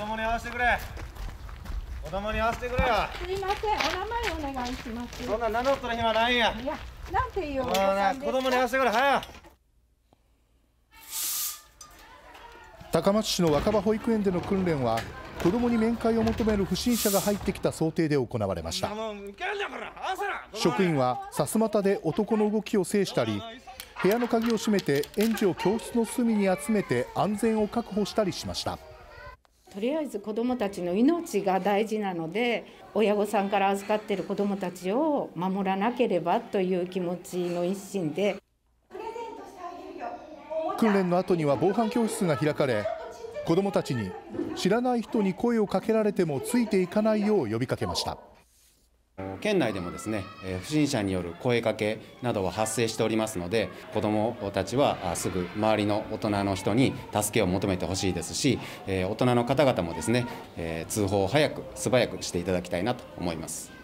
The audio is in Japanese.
供に会わせてくれ。子供に会わせてくれよ。すいません。お名前お願いします。そんな名乗っとる暇ないん。やいやなんていうお子さんです子供に会わかせてくれ。早。高松市の若葉保育園での訓練は子どもに面会を求める不審者が入ってきた想定で行われました。職員はさすまたで男の動きを制したり部屋の鍵を閉めて園児を教室の隅に集めて安全を確保したりしましたとりあえず子どもたちの命が大事なので親御さんから預かっている子どもたちを守らなければという気持ちの一心で。訓練の後には防犯教室が開かれ子どもたちに知らない人に声をかけられてもついていかないよう呼びかけました。県内でもですね不審者による声かけなどは発生しておりますので子どもたちはすぐ周りの大人の人に助けを求めてほしいですし大人の方々もですね通報を早く素早くしていただきたいなと思います。